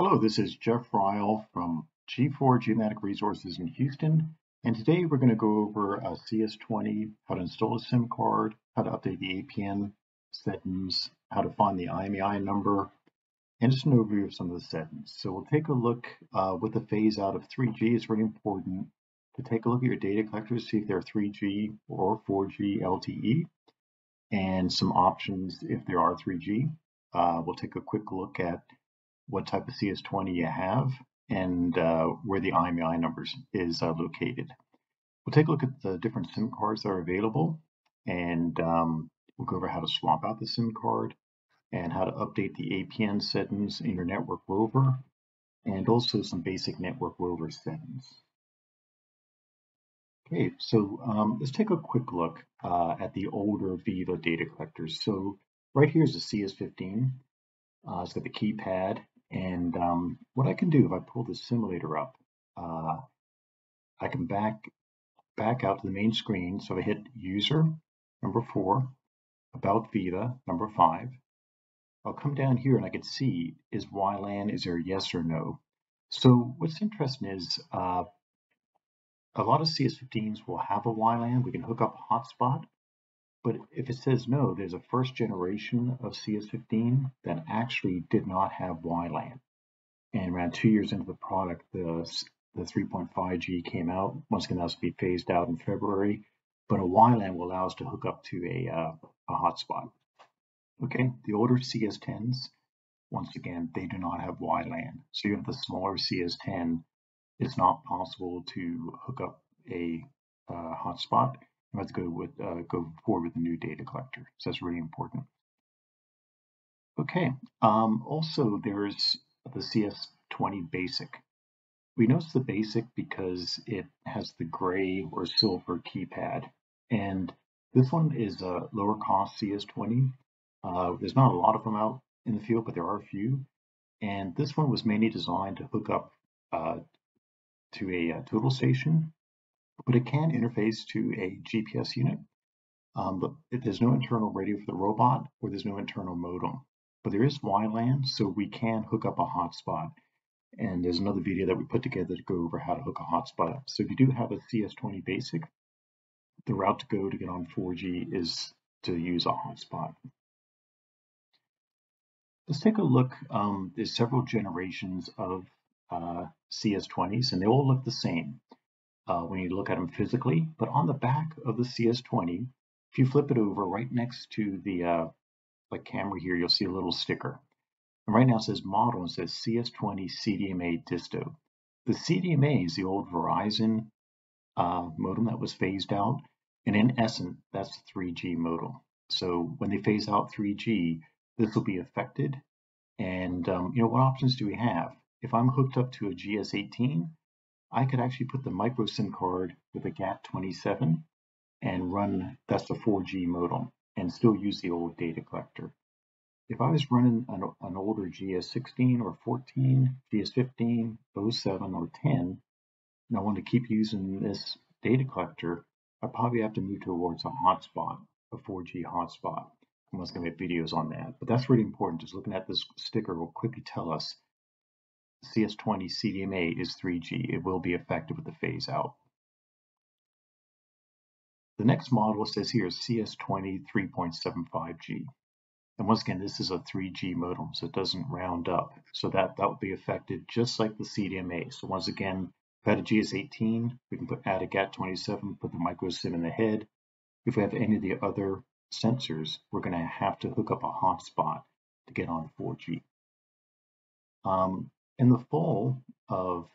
Hello, this is Jeff Ryall from G4 Geomatic Resources in Houston, and today we're going to go over a CS20, how to install a SIM card, how to update the APN settings, how to find the IMEI number, and just an overview of some of the settings. So we'll take a look uh, with the phase out of 3G. It's very important to take a look at your data collectors, see if they're 3G or 4G LTE, and some options if there are 3G. Uh, we'll take a quick look at what type of CS20 you have, and uh, where the IMEI numbers is uh, located. We'll take a look at the different SIM cards that are available, and um, we'll go over how to swap out the SIM card and how to update the APN settings in your network rover, and also some basic network rover settings. Okay, so um, let's take a quick look uh, at the older Viva data collectors. So right here is the CS15. Uh, it's got the keypad and um, what I can do if I pull the simulator up, uh, I can back back out to the main screen. So I hit user, number four, about Viva, number five. I'll come down here and I can see is WLAN, is there yes or no? So what's interesting is uh, a lot of CS15s will have a WLAN. We can hook up a hotspot but if it says no, there's a first generation of CS15 that actually did not have WLAN. And around two years into the product, the, the 3.5G came out. Once again, that's to be phased out in February. But a WLAN will allow us to hook up to a, uh, a hotspot. Okay, the older CS10s, once again, they do not have WLAN. So you have the smaller CS10, it's not possible to hook up a uh, hotspot let's go with uh, go forward with a new data collector. So that's really important. Okay. Um, also, there's the CS20 Basic. We notice the Basic because it has the gray or silver keypad, and this one is a lower cost CS20. Uh, there's not a lot of them out in the field, but there are a few. And this one was mainly designed to hook up uh, to a, a uh, total station but it can interface to a GPS unit. Um, but there's no internal radio for the robot or there's no internal modem. But there is WLAN, so we can hook up a hotspot. And there's another video that we put together to go over how to hook a hotspot up. So if you do have a CS20 basic, the route to go to get on 4G is to use a hotspot. Let's take a look. Um, there's several generations of uh, CS20s, and they all look the same uh, when you look at them physically. But on the back of the CS20, if you flip it over right next to the uh, like camera here, you'll see a little sticker. And right now it says model and says CS20 CDMA Disto. The CDMA is the old Verizon uh, modem that was phased out. And in essence, that's 3G modem. So when they phase out 3G, this will be affected. And um, you know, what options do we have? If I'm hooked up to a GS18, I could actually put the micro SIM card with a GAT27 and run that's the 4G modem and still use the old data collector. If I was running an, an older GS16 or 14, GS15, 07 or 10, and I want to keep using this data collector, I probably have to move towards a hotspot, a 4G hotspot. I'm going to make videos on that, but that's really important. Just looking at this sticker will quickly tell us CS20 CDMA is 3G. It will be affected with the phase out. The next model says here is CS20 3.75G. And once again, this is a 3G modem, so it doesn't round up. So that, that would be affected just like the CDMA. So once again, if we had a GS18, we can put add a GAT27, put the micro SIM in the head. If we have any of the other sensors, we're going to have to hook up a hotspot to get on 4G. Um, in the fall of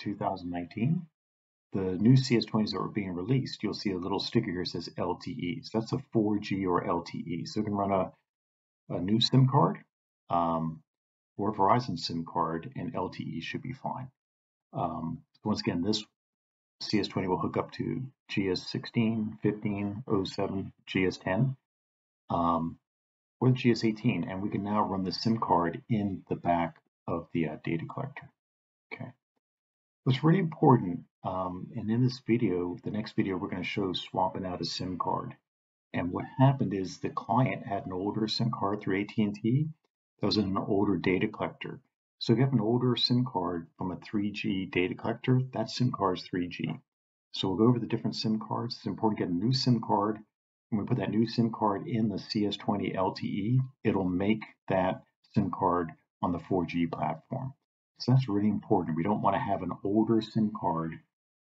2019, the new CS20s that were being released, you'll see a little sticker here that says LTE. So that's a 4G or LTE. So you can run a, a new SIM card um, or Verizon SIM card and LTE should be fine. Um, once again, this CS20 will hook up to GS16, 15, 07, GS10, um, or the GS18, and we can now run the SIM card in the back of the uh, data collector. Okay. What's really important, um, and in this video, the next video, we're going to show swapping out a SIM card. And what happened is the client had an older SIM card through AT&T that was in an older data collector. So if you have an older SIM card from a 3G data collector, that SIM card is 3G. So we'll go over the different SIM cards. It's important to get a new SIM card. When we put that new SIM card in the CS20 LTE, it'll make that SIM card on the 4G platform. So that's really important. We don't want to have an older SIM card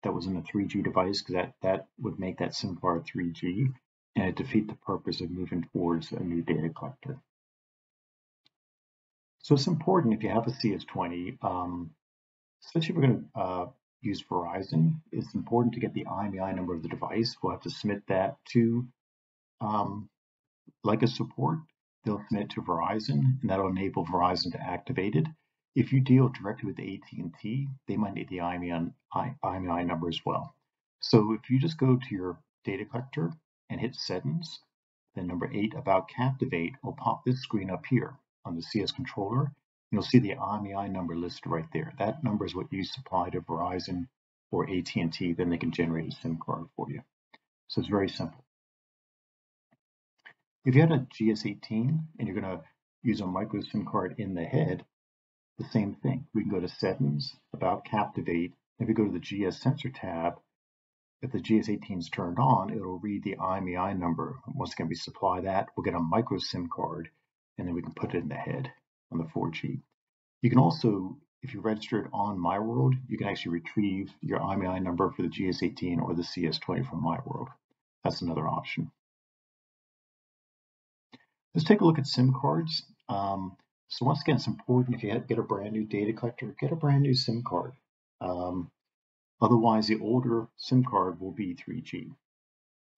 that was in a 3G device because that, that would make that SIM card 3G and defeat the purpose of moving towards a new data collector. So it's important if you have a CS20, um, especially if we're going to uh, use Verizon, it's important to get the IMEI number of the device. We'll have to submit that to um, a support. They'll submit to Verizon, and that'll enable Verizon to activate it. If you deal directly with AT&T, they might need the IMEI, IMEI number as well. So if you just go to your data collector and hit settings, then number eight about Captivate will pop this screen up here on the CS controller. You'll see the IMEI number listed right there. That number is what you supply to Verizon or AT&T, then they can generate a SIM card for you. So it's very simple. If you had a GS18 and you're going to use a micro SIM card in the head, the same thing. We can go to settings, about Captivate. If we go to the GS sensor tab, if the GS18 is turned on, it'll read the IMEI number. Once again, we supply that, we'll get a micro SIM card, and then we can put it in the head on the 4G. You can also, if you register it on MyWorld, you can actually retrieve your IMEI number for the GS18 or the CS20 from MyWorld. That's another option. Let's take a look at SIM cards. Um, so once again, it's important if you get a brand new data collector, get a brand new SIM card. Um, otherwise, the older SIM card will be 3G.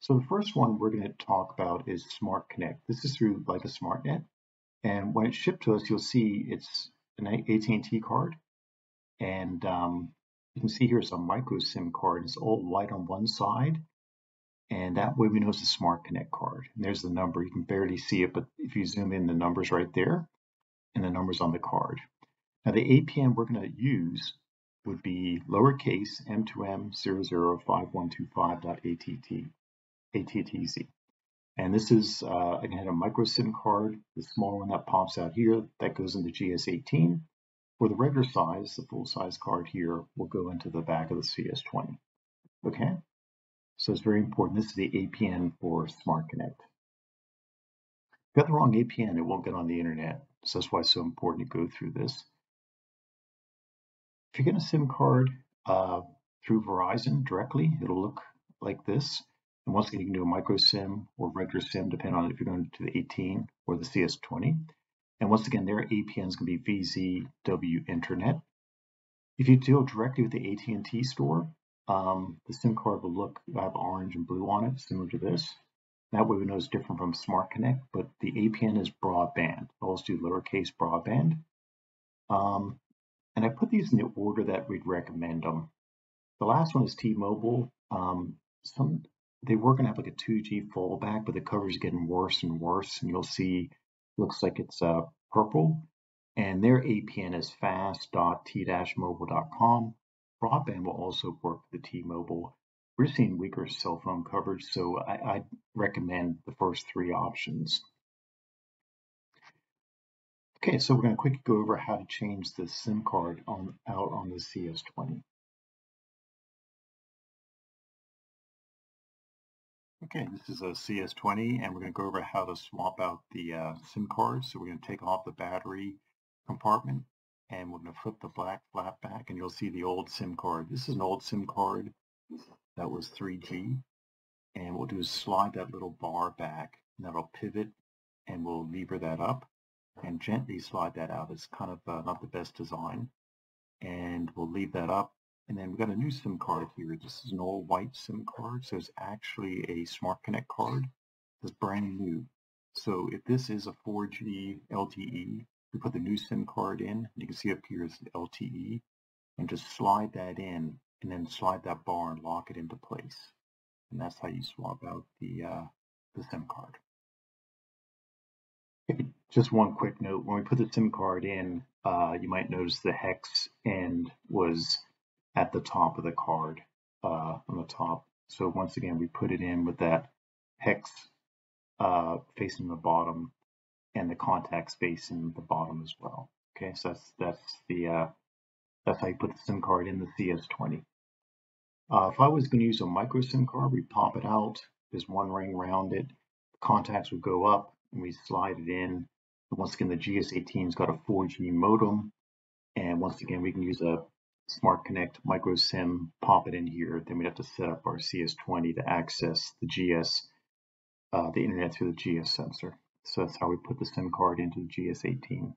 So the first one we're going to talk about is Smart Connect. This is through like a SmartNet. And when it's shipped to us, you'll see it's an AT&T card. And um, you can see here it's a micro SIM card. It's all white on one side. And that way we know it's a Smart Connect card. And there's the number. You can barely see it, but if you zoom in, the number's right there and the numbers on the card. Now the APN we're going to use would be lowercase m2m005125.att, ATTZ. And this is, uh, again, a micro SIM card, the small one that pops out here, that goes into GS18. For the regular size, the full size card here will go into the back of the CS20. Okay, so it's very important. This is the APN for Smart Connect. If you got the wrong APN, it won't get on the internet. So that's why it's so important to go through this. If you get a SIM card uh, through Verizon directly, it'll look like this. And once again, you can do a micro SIM or regular SIM, depending on if you're going to the 18 or the CS20. And once again, their APN is going to be VZW Internet. If you deal directly with the AT&T store, um, the SIM card will look have orange and blue on it, similar to this. That way we know it's different from Smart Connect, but the APN is broadband. I'll also do lowercase broadband. Um, and I put these in the order that we'd recommend them. The last one is T-Mobile. Um, some they were going to have like a 2G fallback, but the coverage is getting worse and worse, and you'll see looks like it's uh, purple. And their APN is fast.t-mobile.com. Broadband will also work the T-Mobile we're seeing weaker cell phone coverage, so I, I recommend the first three options. Okay, so we're going to quickly go over how to change the SIM card on out on the CS20. Okay, this is a CS20 and we're going to go over how to swap out the uh, SIM card. So we're going to take off the battery compartment and we're going to flip the black flap back and you'll see the old SIM card. This is an old SIM card that was 3G. And we'll do is slide that little bar back and that'll pivot and we'll lever that up and gently slide that out. It's kind of uh, not the best design. And we'll leave that up. And then we've got a new SIM card here. This is an old white SIM card. So it's actually a Smart Connect card. It's brand new. So if this is a 4G LTE, we put the new SIM card in. You can see up here is LTE. And just slide that in and then slide that bar and lock it into place. And that's how you swap out the, uh, the SIM card. Just one quick note, when we put the SIM card in, uh, you might notice the hex end was at the top of the card, uh, on the top. So once again, we put it in with that hex uh, facing the bottom and the contact space in the bottom as well. Okay, so that's that's the uh, that's how you put the SIM card in the CS20. Uh, if I was going to use a micro SIM card, we pop it out. There's one ring around it. The contacts would go up, and we slide it in. And once again, the GS18's got a 4G modem, and once again, we can use a Smart Connect micro SIM, pop it in here. Then we'd have to set up our CS20 to access the GS, uh, the internet through the GS sensor. So that's how we put the SIM card into the GS18.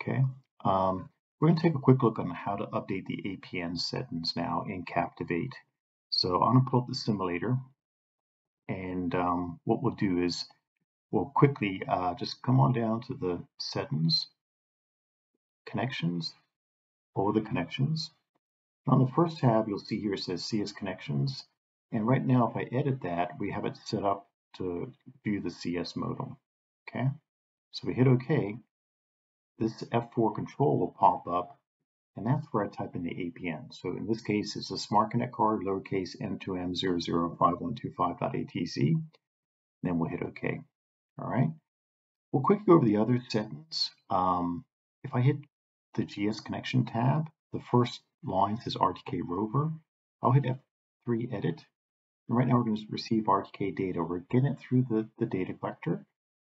Okay. Um, we're going to take a quick look on how to update the APN settings now in Captivate. So I'm going to pull up the simulator and um, what we'll do is we'll quickly uh, just come on down to the settings, connections, all the connections. On the first tab, you'll see here it says CS connections. And right now, if I edit that, we have it set up to view the CS modem. Okay, so we hit OK. This F4 control will pop up, and that's where I type in the APN. So in this case, it's a Smart Connect card, lowercase m2m005125.atc. Then we'll hit OK. All right. We'll quickly go over the other settings. Um, if I hit the GS connection tab, the first line says RTK rover. I'll hit F3 edit and right now we're going to receive RTK data. We're getting it through the, the data collector.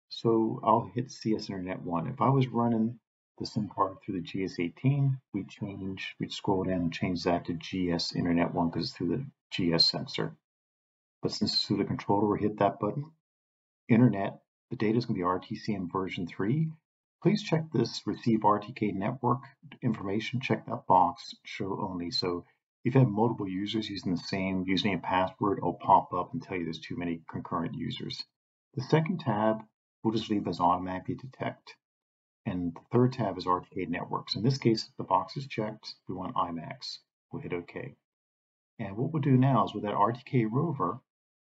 So I'll hit CS Internet 1. If I was running the SIM card through the GS18, we'd change, we'd scroll down and change that to GS Internet 1 because it's through the GS sensor. But since it's through the controller, we hit that button. Internet, the data is going to be RTCM version 3. Please check this receive RTK network information, check that box, show only. So if you have multiple users using the same username and password, it'll pop up and tell you there's too many concurrent users. The second tab we'll just leave as automatically detect. And the third tab is RTK networks. In this case, the box is checked, we want I-MAX. We'll hit OK. And what we'll do now is with that RTK rover,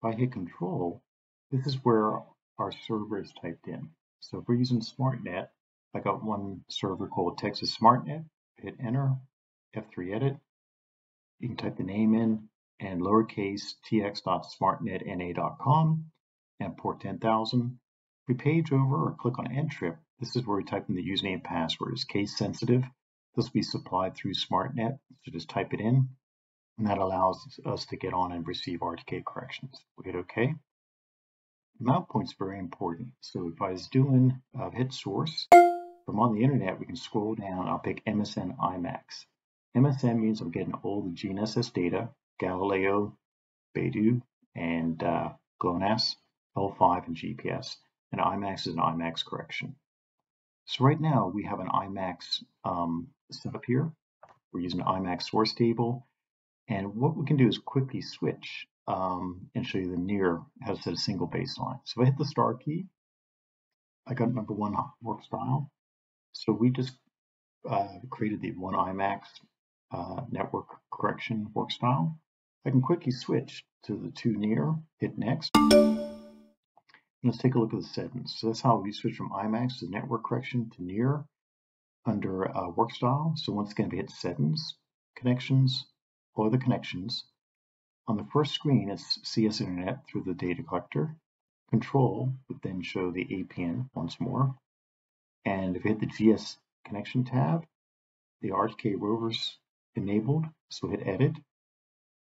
if I hit control, this is where our server is typed in. So if we're using SmartNet, I got one server called Texas SmartNet, hit enter, F3 edit, you can type the name in and lowercase tx.smartnetna.com and port 10,000. We page over or click on Ntrip, this is where we type in the username and password. It's case sensitive. This will be supplied through SmartNet, so just type it in, and that allows us to get on and receive RTK corrections. We hit OK. Mount point is very important. So if I was doing uh, hit source, from on the internet, we can scroll down. I'll pick MSM I-MAX. MSM means I'm getting all the GNSS data, Galileo, Beidou, and uh, GLONASS, L5, and GPS. And I-MAX is an I-MAX correction. So right now we have an I-MAX um, setup here. We're using an I-MAX source table. And what we can do is quickly switch um, and show you the near how to set a single baseline. So if I hit the star key, I got number one work style. So we just uh, created the one I-MAX uh, network correction work style. I can quickly switch to the two near, hit next. Let's take a look at the settings. So that's how we switch from I-MAX to network correction to near under uh, work style. So once again, we hit settings, connections, or the connections. On the first screen, it's CS Internet through the data collector. Control would then show the APN once more. And if we hit the GS connection tab, the RTK rovers enabled, so hit edit.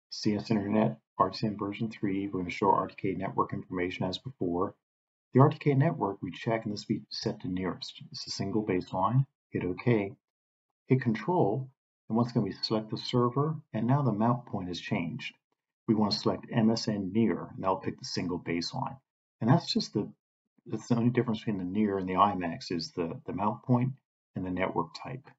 CS Internet RTCM version 3, we're going to show RTK network information as before. The RTK network we check and this will be set to nearest. It's a single baseline, hit OK, hit control, and once again we select the server, and now the mount point has changed. We want to select MSM near, and that'll pick the single baseline. And that's just the, that's the only difference between the near and the I-MAX is the, the mount point and the network type.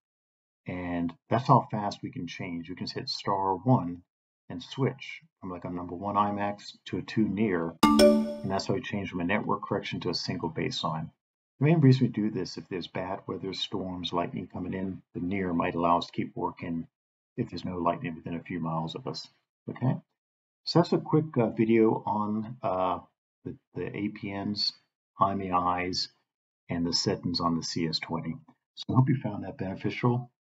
And that's how fast we can change. We can hit star one and switch from like a number one I-MAX to a two near. And that's how we change from a network correction to a single baseline. The main reason we do this, if there's bad weather, storms, lightning coming in, the near might allow us to keep working if there's no lightning within a few miles of us. Okay, so that's a quick uh, video on uh, the, the APNs, IMEIs, and the settings on the CS20. So I hope you found that beneficial